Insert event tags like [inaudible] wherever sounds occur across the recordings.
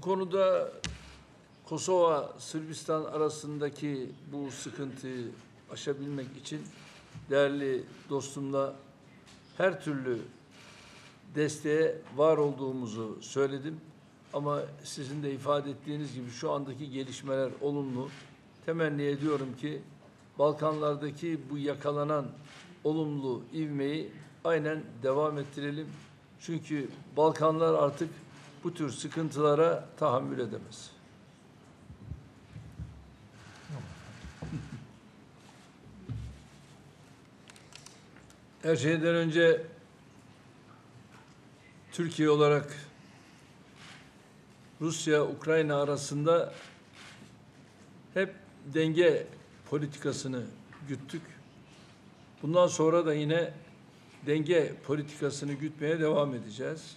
Bu konuda Kosova, Sırbistan arasındaki bu sıkıntıyı aşabilmek için değerli dostumla her türlü desteğe var olduğumuzu söyledim. Ama sizin de ifade ettiğiniz gibi şu andaki gelişmeler olumlu. Temenni ediyorum ki Balkanlardaki bu yakalanan olumlu ivmeyi aynen devam ettirelim. Çünkü Balkanlar artık bu tür sıkıntılara tahammül edemez. [laughs] Her şeyden önce Türkiye olarak Rusya-Ukrayna arasında hep denge politikasını güttük. Bundan sonra da yine denge politikasını gütmeye devam edeceğiz.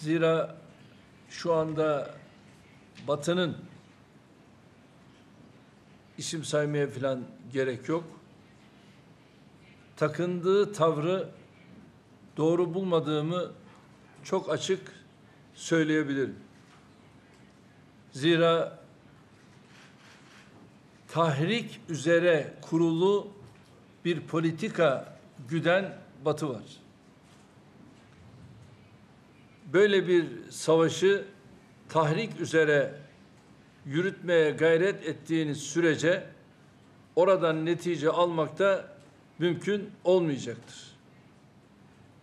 Zira şu anda Batı'nın isim saymaya falan gerek yok. Takındığı tavrı doğru bulmadığımı çok açık söyleyebilirim. Zira tahrik üzere kurulu bir politika güden Batı var. Böyle bir savaşı tahrik üzere yürütmeye gayret ettiğiniz sürece oradan netice almakta mümkün olmayacaktır.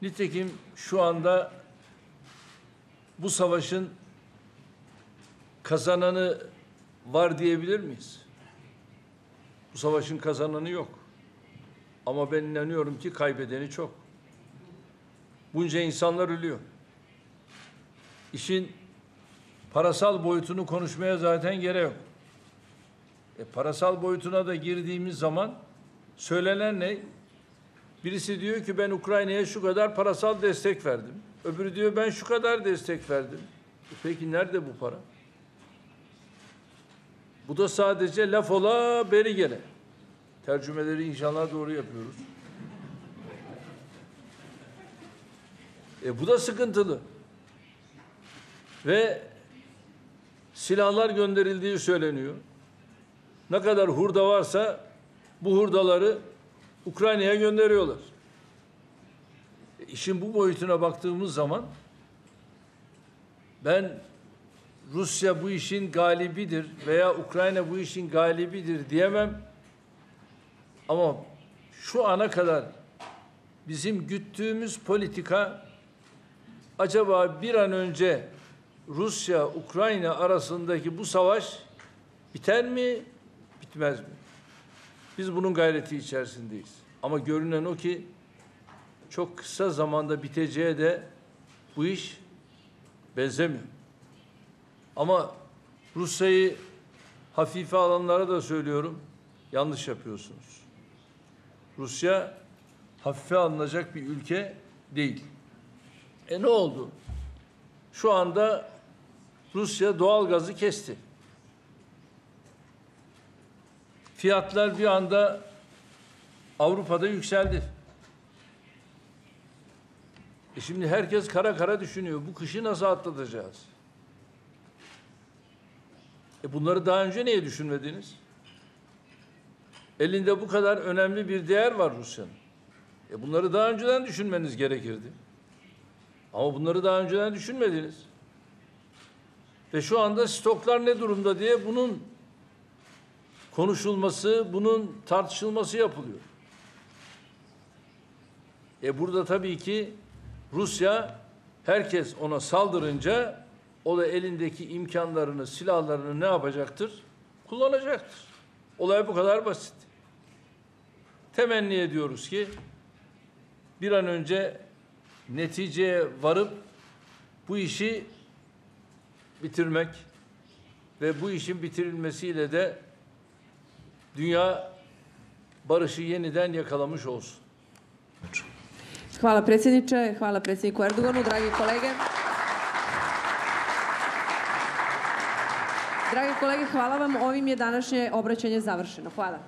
Nitekim şu anda bu savaşın kazananı var diyebilir miyiz? Bu savaşın kazananı yok. Ama ben inanıyorum ki kaybedeni çok. Bunca insanlar ölüyor. İşin parasal boyutunu konuşmaya zaten gerek yok. E, parasal boyutuna da girdiğimiz zaman söylenen ne? Birisi diyor ki ben Ukrayna'ya şu kadar parasal destek verdim. Öbürü diyor ben şu kadar destek verdim. E, peki nerede bu para? Bu da sadece laf ola beri gele. Tercümeleri inşallah doğru yapıyoruz. E bu da sıkıntılı. Ve silahlar gönderildiği söyleniyor. Ne kadar hurda varsa bu hurdaları Ukrayna'ya gönderiyorlar. E işin bu boyutuna baktığımız zaman ben Rusya bu işin galibidir veya Ukrayna bu işin galibidir diyemem. Ama şu ana kadar bizim güttüğümüz politika acaba bir an önce Rusya Ukrayna arasındaki bu savaş biter mi, bitmez mi? Biz bunun gayreti içerisindeyiz. Ama görünen o ki çok kısa zamanda biteceğe de bu iş benzemiyor. Ama Rusya'yı hafife alanlara da söylüyorum. Yanlış yapıyorsunuz. Rusya hafife alınacak bir ülke değil. E ne oldu? Şu anda Rusya doğal gazı kesti. Fiyatlar bir anda Avrupa'da yükseldi. E şimdi herkes kara kara düşünüyor. Bu kışı nasıl atlatacağız? E bunları daha önce niye düşünmediniz? Elinde bu kadar önemli bir değer var Rusya'nın. E bunları daha önceden düşünmeniz gerekirdi. Ama bunları daha önceden düşünmediniz. Ve şu anda stoklar ne durumda diye bunun konuşulması, bunun tartışılması yapılıyor. E burada tabii ki Rusya herkes ona saldırınca o da elindeki imkanlarını, silahlarını ne yapacaktır? Kullanacaktır. Olay bu kadar basit. Temenni ediyoruz ki bir an önce neticeye varıp bu işi bitirmek ve bu işin bitirilmesiyle de dünya barışı yeniden yakalamış olsun. Hvala predsjedniče, hvala predsjedniku Erdoganu, dragi kolege. Dragi kolege, hvala vam. Ovim je današnje obraćanje završeno. Hvala.